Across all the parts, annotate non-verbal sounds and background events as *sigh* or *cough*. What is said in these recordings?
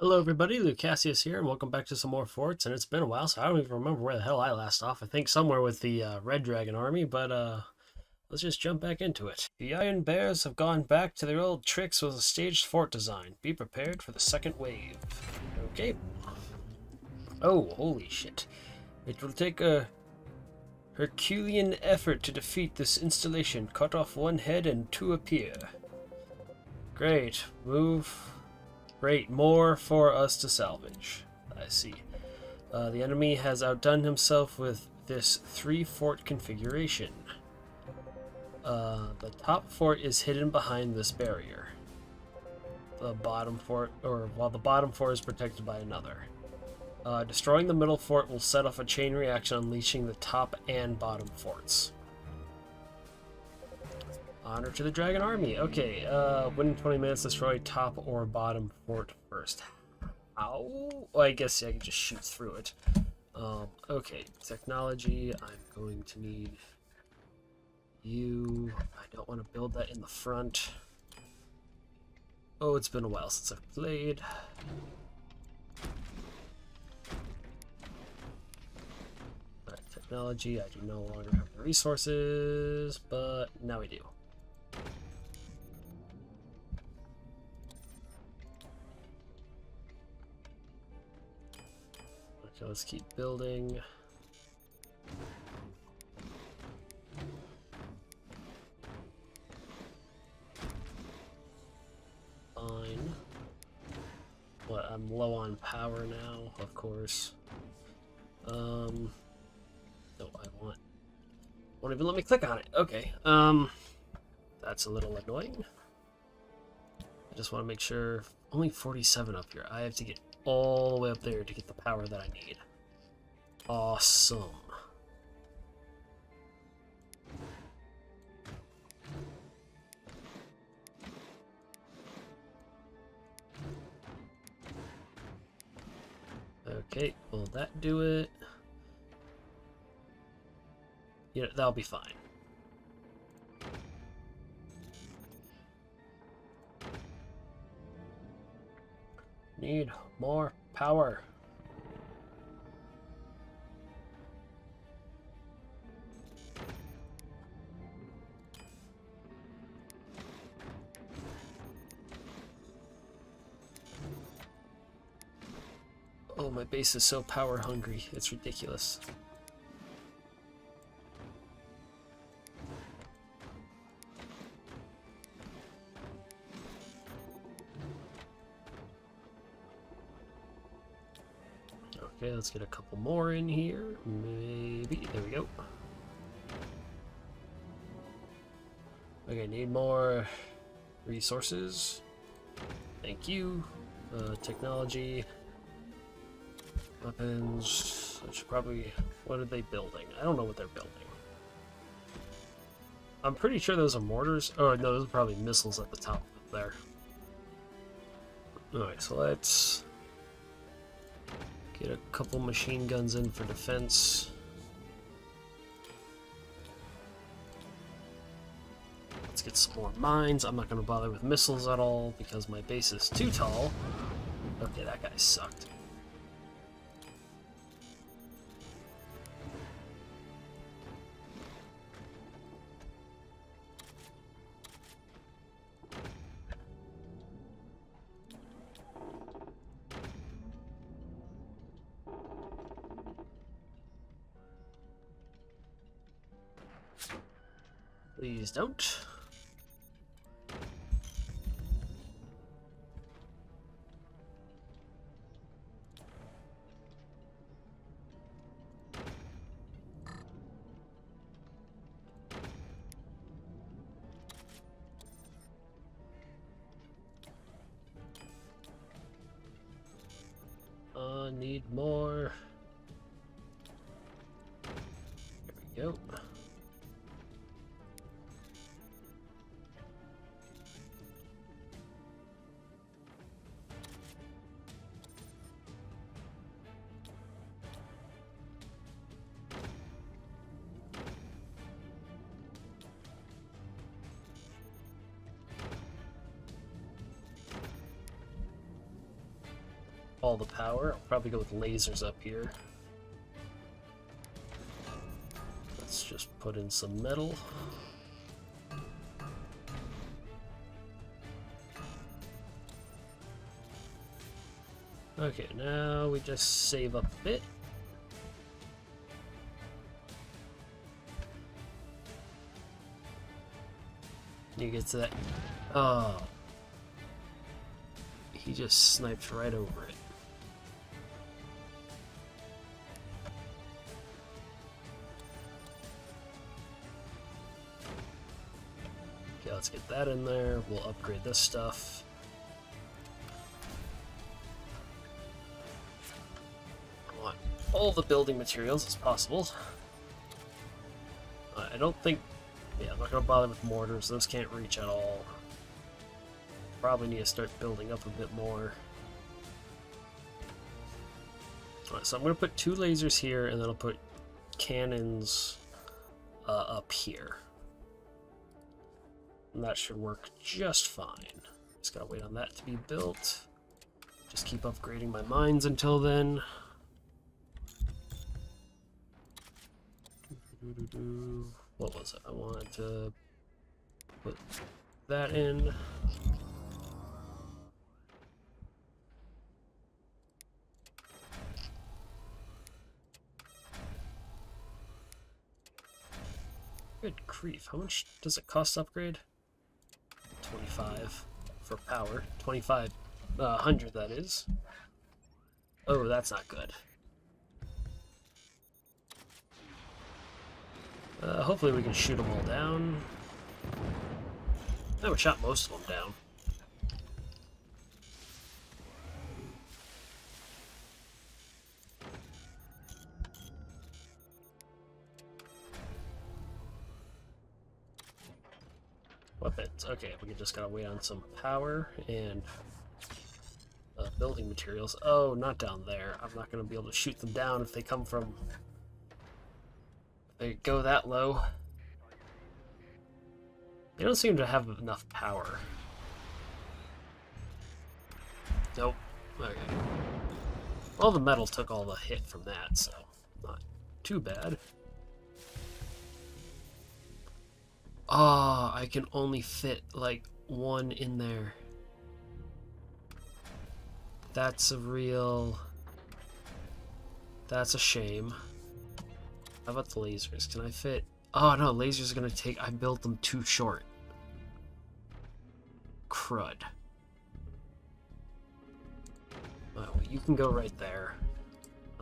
Hello everybody, Lucassius here, and welcome back to some more forts, and it's been a while, so I don't even remember where the hell I last off. I think somewhere with the uh, Red Dragon army, but uh, let's just jump back into it. The Iron Bears have gone back to their old tricks with a staged fort design. Be prepared for the second wave. Okay. Oh, holy shit. It will take a Herculean effort to defeat this installation. Cut off one head and two appear. Great. Move Great, more for us to salvage. I see. Uh, the enemy has outdone himself with this three-fort configuration. Uh, the top fort is hidden behind this barrier. The bottom fort, or while the bottom fort is protected by another. Uh, destroying the middle fort will set off a chain reaction unleashing the top and bottom forts. Honor to the Dragon Army. Okay, uh, within 20 minutes, destroy top or bottom fort first. How? Well, I guess I can just shoot through it. Um, okay, technology, I'm going to need you. I don't want to build that in the front. Oh, it's been a while since I've played. technology, I do no longer have the resources, but now we do. Okay, let's keep building. Fine. What, I'm low on power now, of course. Um, no, I want, won't even let me click on it. Okay, um, that's a little annoying. I just want to make sure, only 47 up here. I have to get all the way up there to get the power that I need. Awesome. Okay, will that do it? Yeah, that'll be fine. Need more power. Oh, my base is so power hungry. It's ridiculous. Okay, let's get a couple more in here. Maybe. There we go. Okay, need more resources. Thank you. Uh, technology. Weapons. I should probably... What are they building? I don't know what they're building. I'm pretty sure those are mortars. Oh, no, those are probably missiles at the top there. Alright, so let's Get a couple machine guns in for defense. Let's get some more mines. I'm not going to bother with missiles at all because my base is too tall. Okay, that guy sucked. Please don't. Uh, need more. There we go. All the power. I'll probably go with lasers up here. Let's just put in some metal. Okay, now we just save up a bit. You get to that. Oh. He just sniped right over it. Let's get that in there. We'll upgrade this stuff. I want all the building materials as possible. I don't think yeah, I'm not going to bother with mortars. Those can't reach at all. Probably need to start building up a bit more. Alright, so I'm going to put two lasers here, and then I'll put cannons uh, up here. And that should work just fine. Just gotta wait on that to be built. Just keep upgrading my mines until then. What was it? I wanted to put that in. Good grief, how much does it cost to upgrade? 25 for power. 25, uh, 100 that is. Oh, that's not good. Uh, hopefully we can shoot them all down. Oh, we shot most of them down. Weapons. Okay, we just gotta wait on some power and uh, building materials. Oh, not down there. I'm not gonna be able to shoot them down if they come from they go that low. They don't seem to have enough power. Nope. Okay. Well, the metal took all the hit from that, so not too bad. Ah, oh, I can only fit, like, one in there. That's a real... That's a shame. How about the lasers? Can I fit... Oh no, lasers are gonna take... I built them too short. Crud. Oh, you can go right there.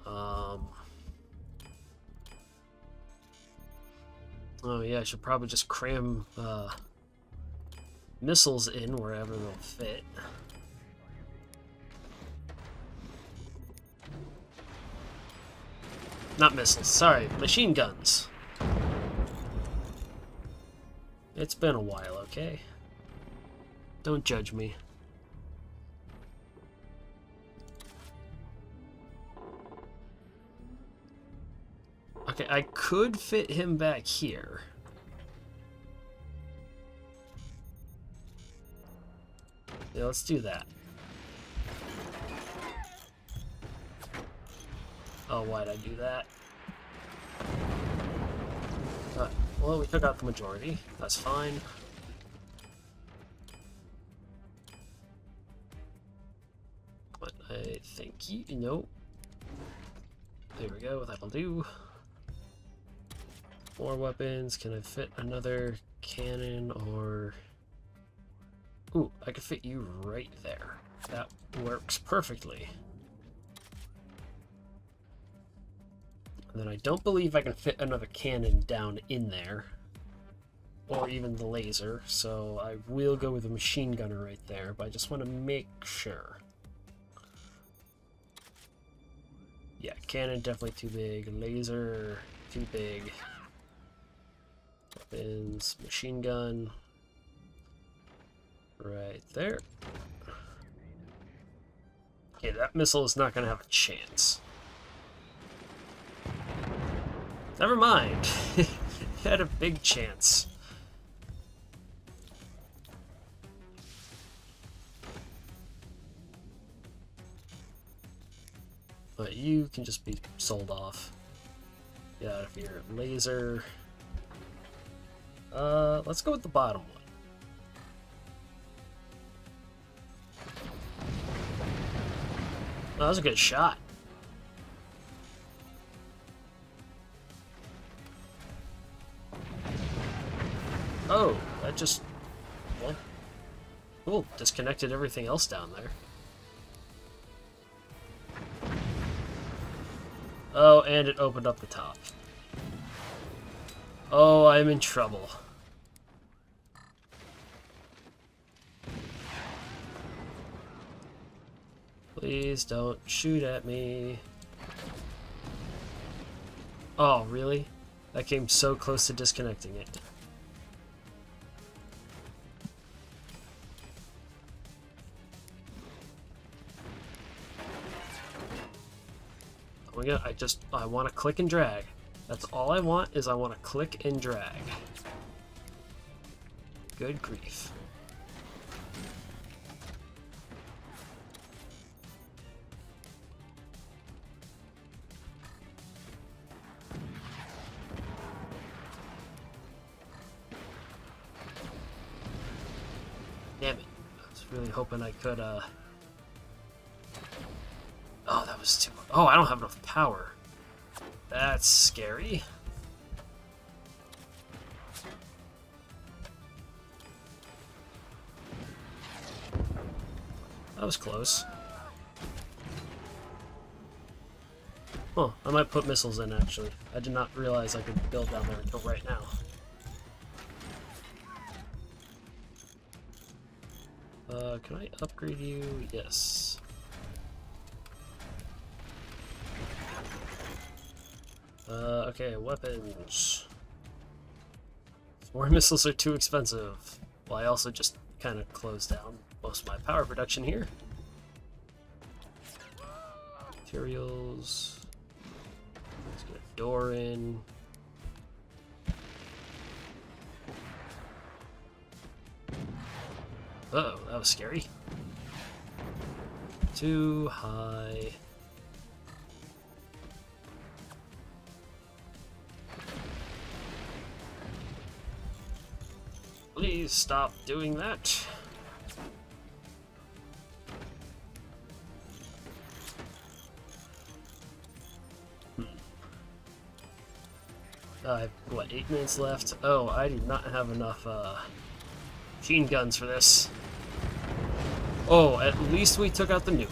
Um... Oh yeah, I should probably just cram uh, missiles in wherever they'll fit. Not missiles, sorry, machine guns. It's been a while, okay? Don't judge me. Okay, I could fit him back here. Yeah, let's do that. Oh, why'd I do that? Uh, well, we took out the majority. That's fine. But I think you know. There we go, that'll do. More weapons. Can I fit another cannon or... Ooh, I could fit you right there. That works perfectly. And then I don't believe I can fit another cannon down in there. Or even the laser, so I will go with a machine gunner right there, but I just want to make sure. Yeah, cannon definitely too big, laser too big. Weapons, machine gun. Right there. Okay, that missile is not going to have a chance. Never mind. *laughs* had a big chance. But you can just be sold off. Get out of here. Laser. Uh, let's go with the bottom one. That was a good shot. Oh, that just... Well, cool. Disconnected everything else down there. Oh, and it opened up the top. Oh, I'm in trouble. Please don't shoot at me. Oh, really? That came so close to disconnecting it. Oh my god, I just, I want to click and drag. That's all I want is I want to click and drag. Good grief. Damn it. I was really hoping I could, uh... Oh, that was too... Oh, I don't have enough power. That's scary. That was close. Oh, I might put missiles in, actually. I did not realize I could build down there until right now. Uh, can I upgrade you? Yes. Okay, weapons. More *laughs* missiles are too expensive. Well, I also just kind of closed down most of my power production here. Materials. Let's get a door in. Uh oh, that was scary. Too high. Please stop doing that. Hmm. I have, what, eight minutes left? Oh, I do not have enough, uh, machine guns for this. Oh, at least we took out the nuke.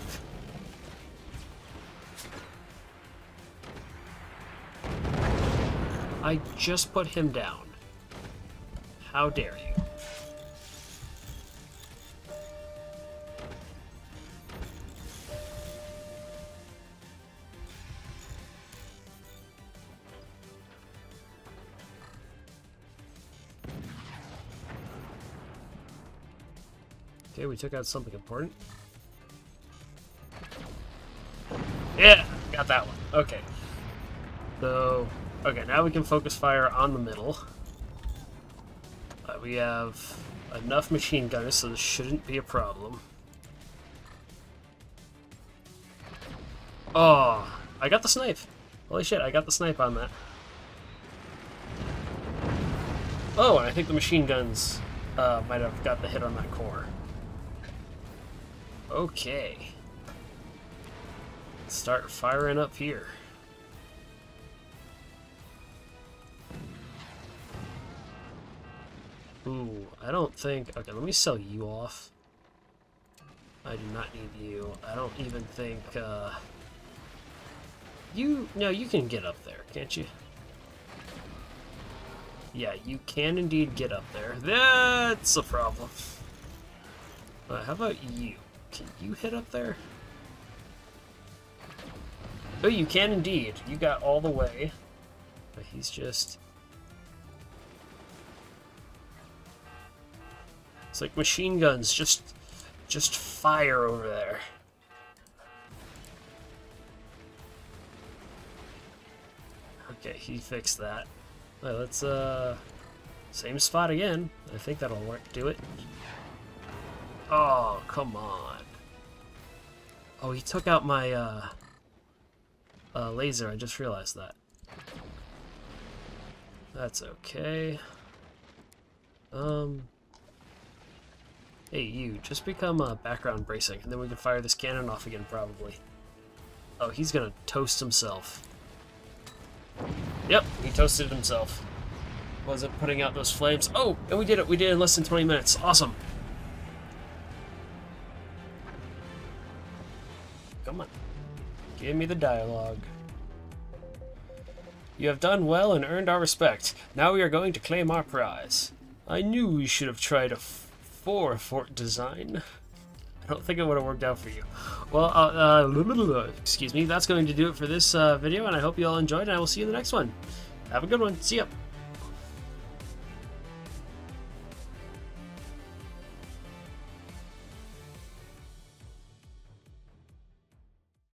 I just put him down. How dare you? Okay, we took out something important. Yeah, got that one. Okay. So, okay, now we can focus fire on the middle. We have enough machine gunners, so this shouldn't be a problem. Oh, I got the snipe. Holy shit, I got the snipe on that. Oh, and I think the machine guns uh, might have got the hit on that core. Okay. Start firing up here. I don't think... Okay, let me sell you off. I do not need you. I don't even think, uh... You... No, you can get up there, can't you? Yeah, you can indeed get up there. That's a problem. Uh, how about you? Can you hit up there? Oh, you can indeed. You got all the way. But he's just... It's like machine guns, just just fire over there. Okay, he fixed that. Right, let's uh same spot again. I think that'll work do it. Oh, come on. Oh, he took out my uh uh, laser. I just realized that. That's okay. Um. Hey, you, just become uh, background bracing, and then we can fire this cannon off again, probably. Oh, he's gonna toast himself. Yep, he toasted himself. Was it putting out those flames? Oh, and we did it. We did it in less than 20 minutes. Awesome. Come on. Give me the dialogue. You have done well and earned our respect. Now we are going to claim our prize. I knew we should have tried a four fort design. I don't think it would have worked out for you. Well, uh, uh, *laughs* excuse me, that's going to do it for this uh, video, and I hope you all enjoyed, and I will see you in the next one. Have a good one. See ya.